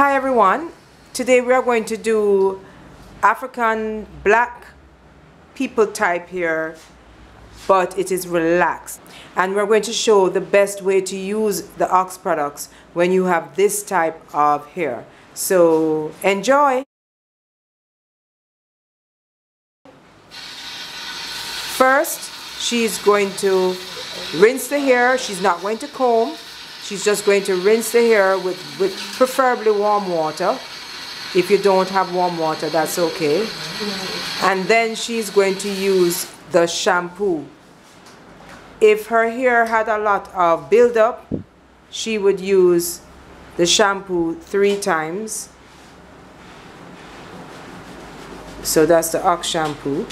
Hi everyone. Today we are going to do African black people type here but it is relaxed and we're going to show the best way to use the OXX products when you have this type of hair. So enjoy! First she's going to rinse the hair. She's not going to comb. She's just going to rinse the hair with, with preferably warm water. If you don't have warm water, that's okay. And then she's going to use the shampoo. If her hair had a lot of buildup, she would use the shampoo three times. So that's the OXX shampoo.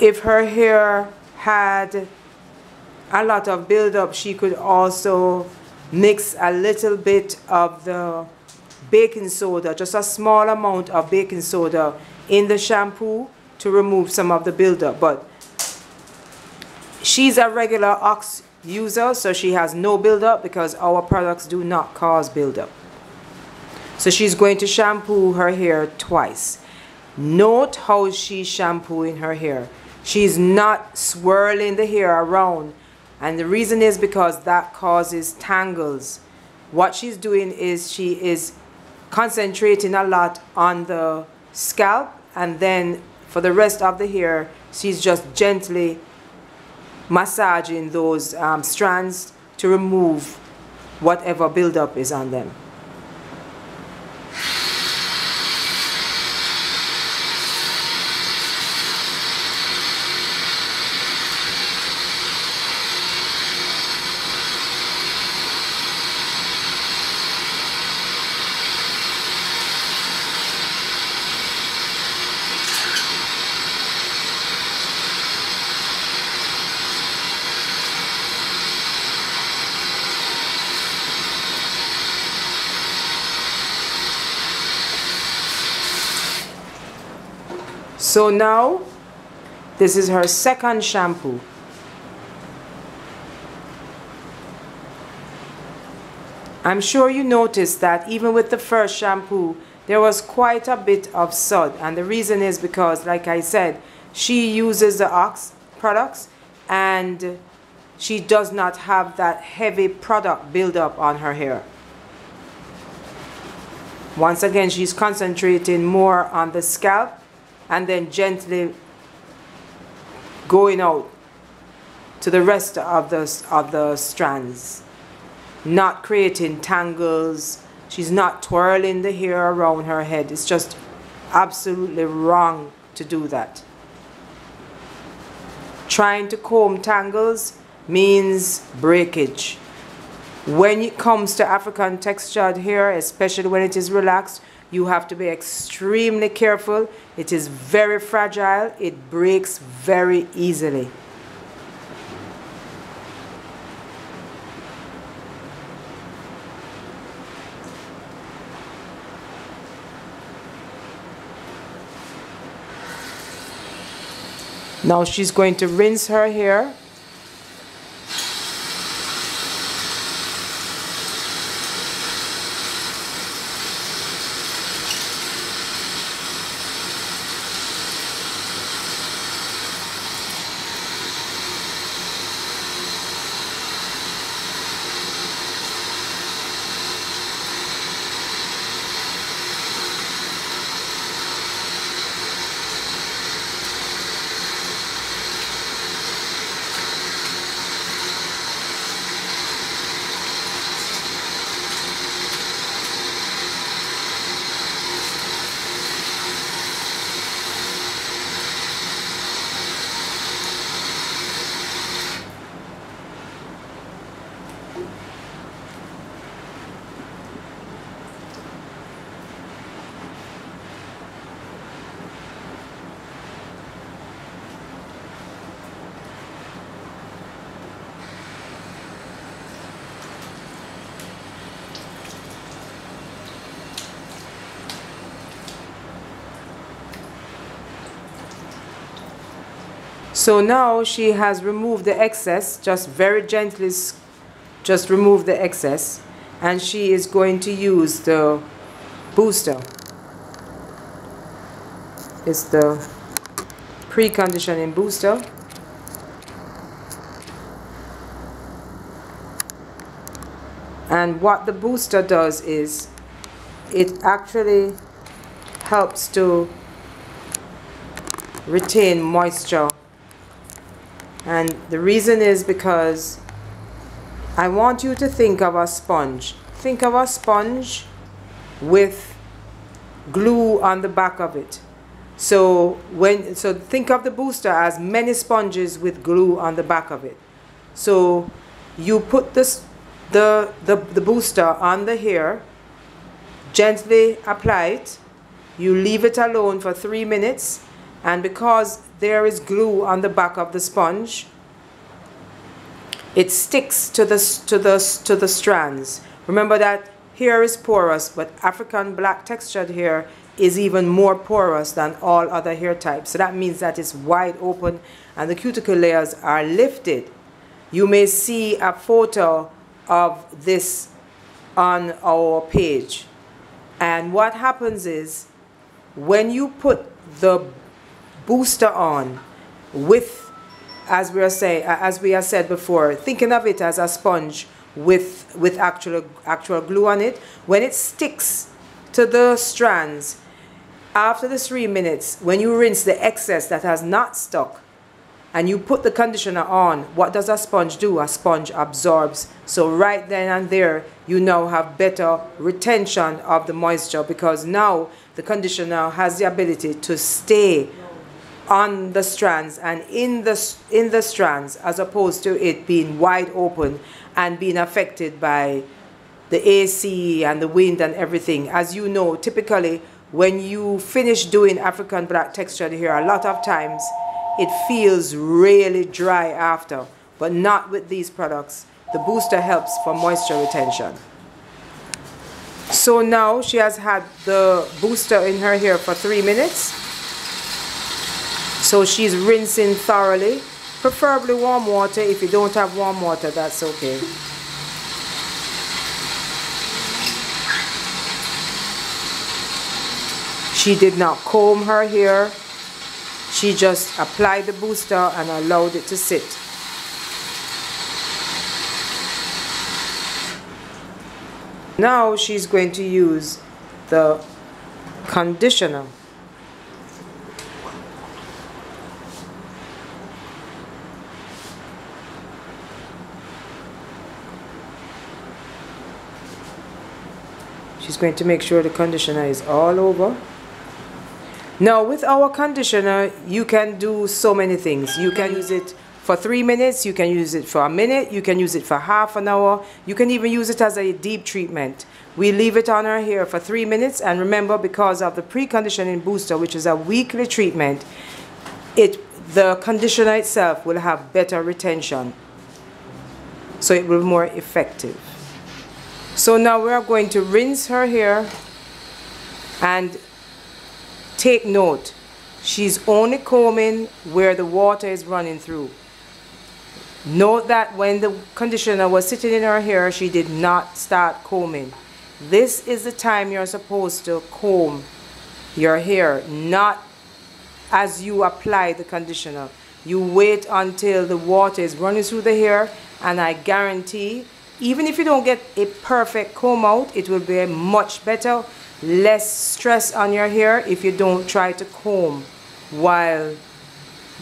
If her hair had a lot of buildup, she could also mix a little bit of the baking soda, just a small amount of baking soda in the shampoo to remove some of the buildup. But she's a regular OXX user, so she has no buildup because our products do not cause buildup. So she's going to shampoo her hair twice. Note how she's shampooing her hair. She's not swirling the hair around and the reason is because that causes tangles. What she's doing is she is concentrating a lot on the scalp and then for the rest of the hair she's just gently massaging those um, strands to remove whatever buildup is on them. So now, this is her second shampoo. I'm sure you noticed that even with the first shampoo, there was quite a bit of sud. And the reason is because, like I said, she uses the OXX products and she does not have that heavy product buildup on her hair. Once again, she's concentrating more on the scalp and then gently going out to the rest of the, of the strands. Not creating tangles. She's not twirling the hair around her head. It's just absolutely wrong to do that. Trying to comb tangles means breakage. When it comes to African textured hair, especially when it is relaxed, you have to be extremely careful. It is very fragile. It breaks very easily. Now she's going to rinse her hair So now she has removed the excess, just very gently, just remove the excess. and she is going to use the booster. It's the preconditioning booster. And what the booster does is it actually helps to retain moisture. And the reason is because I want you to think of a sponge. Think of a sponge with glue on the back of it. So when so think of the booster as many sponges with glue on the back of it. So you put this the the, the booster on the hair, gently apply it, you leave it alone for three minutes, and because there is glue on the back of the sponge, it sticks to the, to the, to the strands. Remember that hair is porous, but African black textured hair is even more porous than all other hair types. So that means that it's wide open and the cuticle layers are lifted. You may see a photo of this on our page. And what happens is when you put the booster on with as we are saying, as we have said before, thinking of it as a sponge with with actual actual glue on it. When it sticks to the strands, after the three minutes, when you rinse the excess that has not stuck, and you put the conditioner on, what does a sponge do? A sponge absorbs. So right then and there, you now have better retention of the moisture because now the conditioner has the ability to stay on the strands and in the in the strands as opposed to it being wide open and being affected by the AC and the wind and everything. As you know, typically when you finish doing African black textured hair, a lot of times it feels really dry after, but not with these products. The booster helps for moisture retention. So now she has had the booster in her hair for three minutes. So she's rinsing thoroughly, preferably warm water. If you don't have warm water, that's okay. She did not comb her hair. She just applied the booster and allowed it to sit. Now she's going to use the conditioner. She's going to make sure the conditioner is all over. Now with our conditioner, you can do so many things. You can use it for three minutes, you can use it for a minute, you can use it for half an hour, you can even use it as a deep treatment. We leave it on our hair for three minutes and remember because of the pre-conditioning booster, which is a weekly treatment, it the conditioner itself will have better retention. So it will be more effective. So now we are going to rinse her hair and take note. She's only combing where the water is running through. Note that when the conditioner was sitting in her hair, she did not start combing. This is the time you're supposed to comb your hair, not as you apply the conditioner. You wait until the water is running through the hair and I guarantee even if you don't get a perfect comb out, it will be much better, less stress on your hair if you don't try to comb while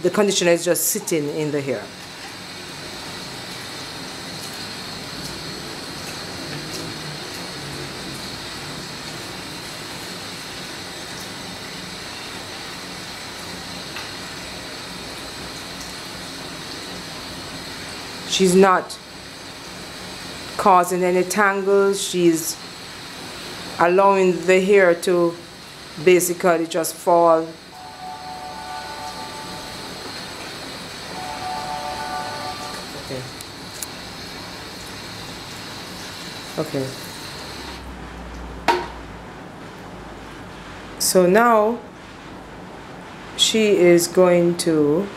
the conditioner is just sitting in the hair. She's not causing any tangles. She's allowing the hair to basically just fall. Okay. Okay. So now she is going to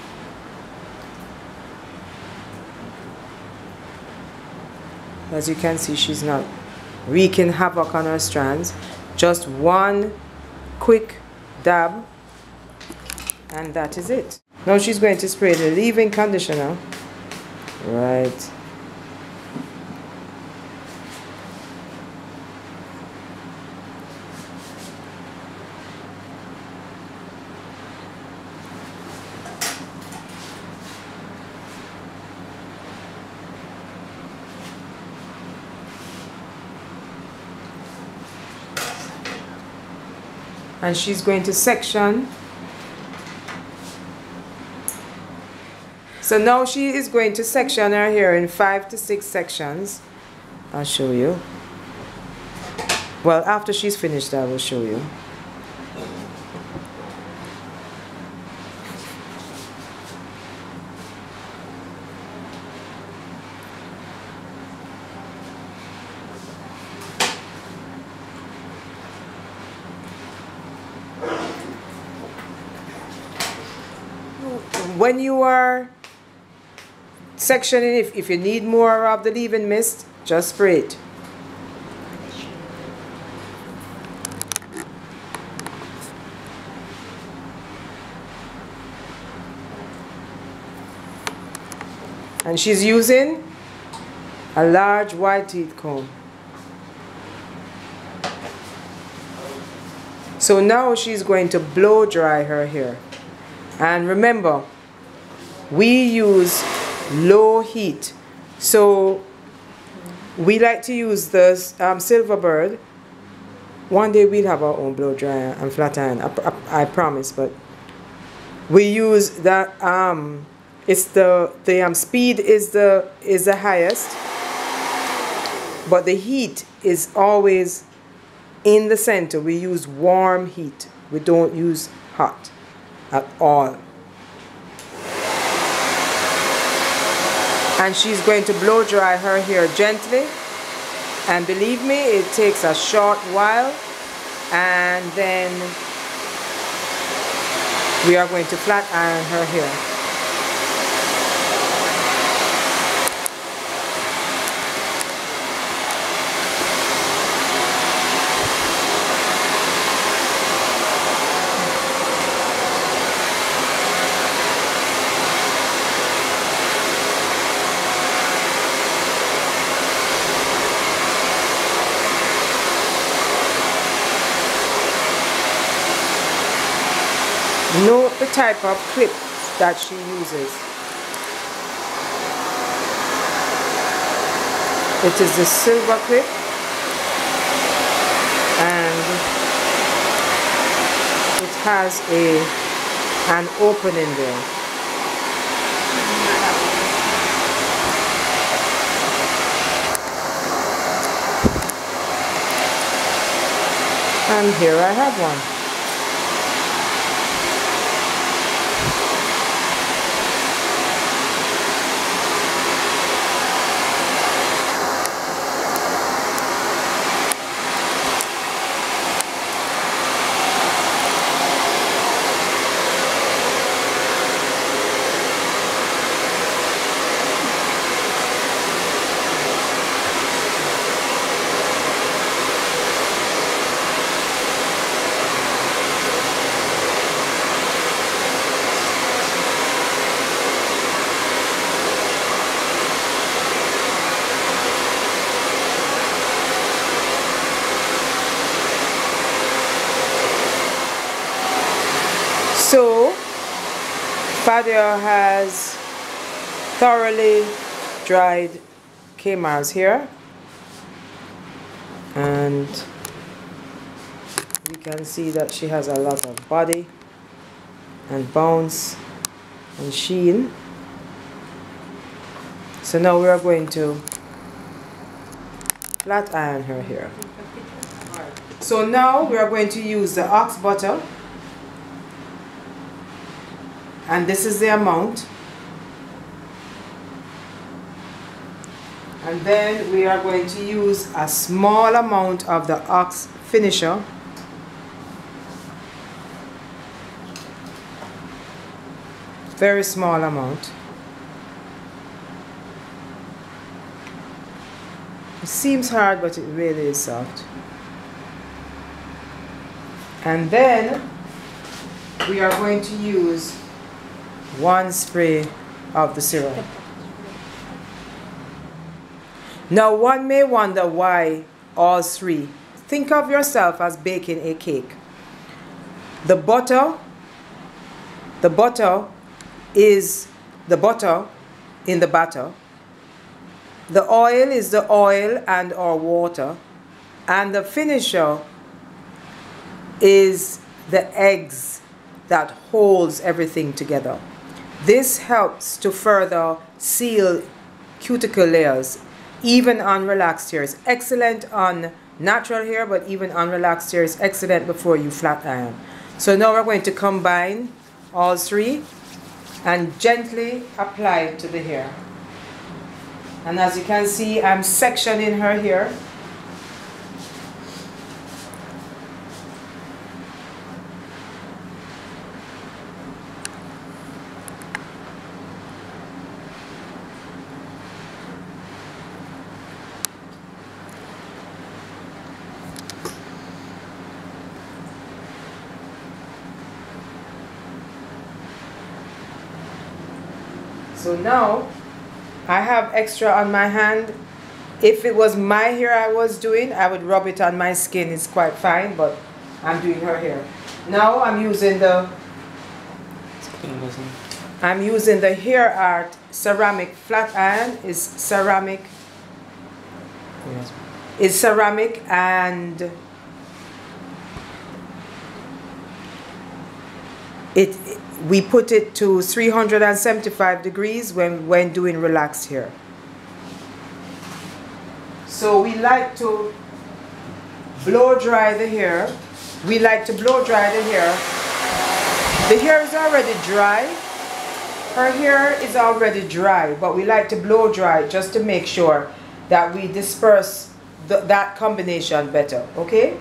as you can see she's not wreaking havoc on her strands. Just one quick dab and that is it. Now she's going to spray the leave-in conditioner right and she's going to section. So now she is going to section her hair in five to six sections. I'll show you. Well after she's finished I will show you when you are sectioning, if, if you need more of the leave-in mist, just spray it. And she's using a large white teeth comb. So now she's going to blow dry her hair. And remember, we use low heat. So we like to use the um, Silverbird. One day we'll have our own blow dryer and flat iron, I, I, I promise. But we use that. Um, it's the the um, speed is the is the highest, but the heat is always in the center. We use warm heat. We don't use hot at all. And she's going to blow dry her hair gently. And believe me, it takes a short while. And then we are going to flat iron her hair. Note the type of clip that she uses. It is the silver clip and it has a an opening there. And here I have one. Fadia has thoroughly dried K-Mars here. And you can see that she has a lot of body and bounce and sheen. So now we are going to flat iron her hair so now we are going to use the OXX butter and this is the amount. And then we are going to use a small amount of the OXX finisher. Very small amount. It seems hard, but it really is soft. And then we are going to use one spray of the syrup. Now one may wonder why all three. Think of yourself as baking a cake. The butter, the butter is the butter in the batter. The oil is the oil and or water. And the finisher is the eggs that holds everything together. This helps to further seal cuticle layers even on relaxed hair. Excellent on natural hair but even on relaxed hair excellent before you flat iron. So now we're going to combine all three and gently apply to the hair. And as you can see I'm sectioning her hair So now I have extra on my hand. If it was my hair I was doing, I would rub it on my skin. It's quite fine, but I'm doing her hair. Now I'm using the I'm using the Hair Art ceramic flat iron. Is ceramic. Yes. It's ceramic and it we put it to 375 degrees when, when doing relaxed hair. So we like to blow dry the hair. We like to blow dry the hair. The hair is already dry. Her hair is already dry, but we like to blow dry just to make sure that we disperse the, that combination better, okay?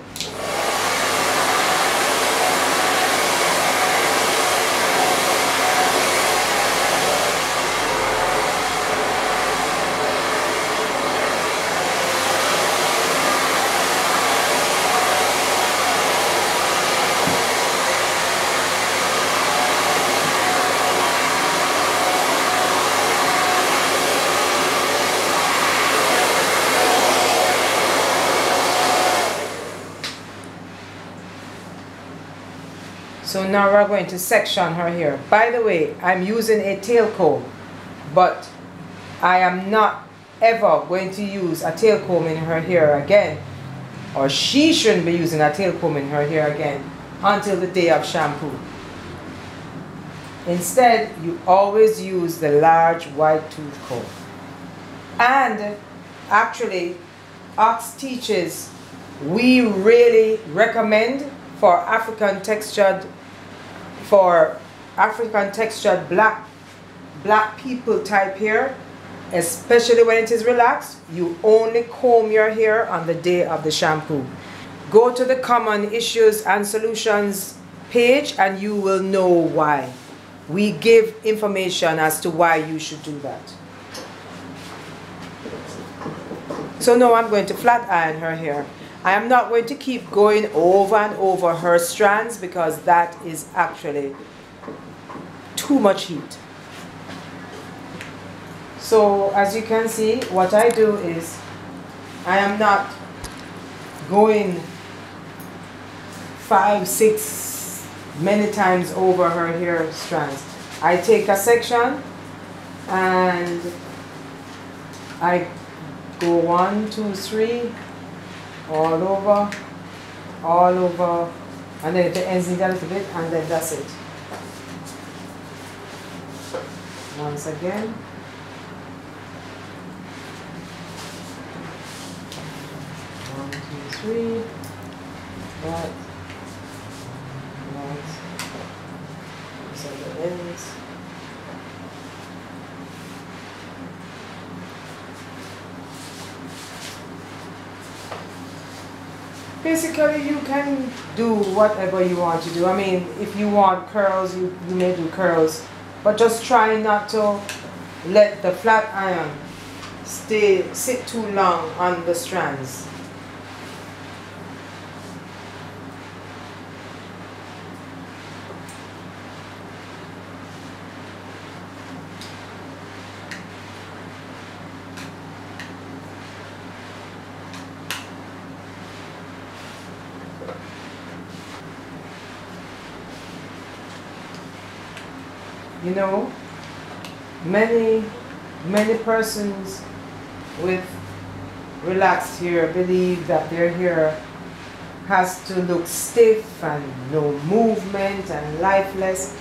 Now we're going to section her hair. By the way, I'm using a tail comb, but I am not ever going to use a tail comb in her hair again. Or she shouldn't be using a tail comb in her hair again until the day of shampoo. Instead, you always use the large white tooth comb. And actually, OXX teaches we really recommend for African textured for African textured black black people type hair, especially when it is relaxed, you only comb your hair on the day of the shampoo. Go to the common issues and solutions page and you will know why. We give information as to why you should do that. So now I'm going to flat iron her hair. I am not going to keep going over and over her strands because that is actually too much heat. So as you can see, what I do is I am not going five, six, many times over her hair strands. I take a section and I go one, two, three, all over, all over, and then it ends need a little bit, and then that's it. Once again. One, two, three. Right. Right. So the ends. Basically you can do whatever you want to do. I mean, if you want curls, you, you may do curls. But just try not to let the flat iron stay sit too long on the strands. You know, many, many persons with relaxed hair believe that their hair has to look stiff and no movement and lifeless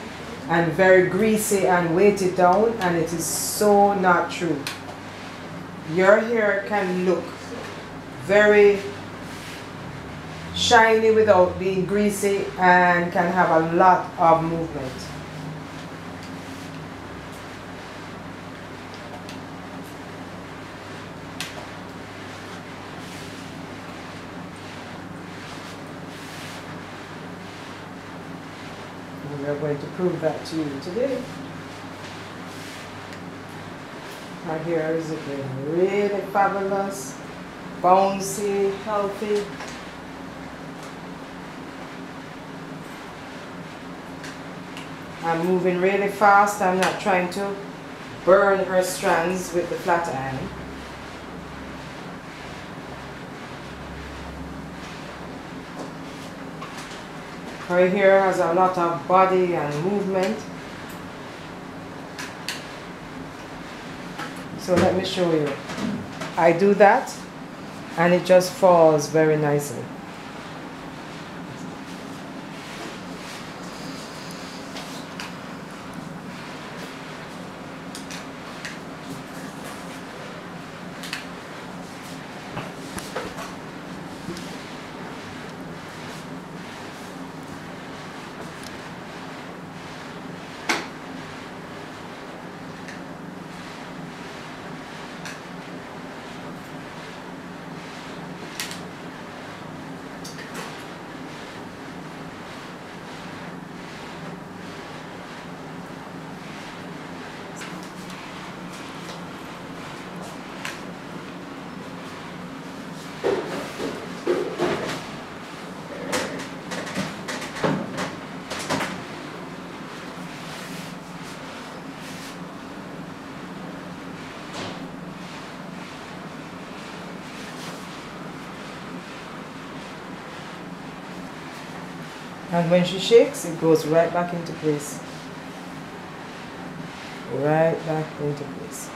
and very greasy and weighted down and it is so not true. Your hair can look very shiny without being greasy and can have a lot of movement. We're going to prove that to you today. My hair is looking really fabulous, bouncy, healthy. I'm moving really fast. I'm not trying to burn her strands with the flat iron. Her here has a lot of body and movement. So let me show you. I do that and it just falls very nicely. And when she shakes, it goes right back into place. Right back into place.